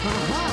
Uh-huh.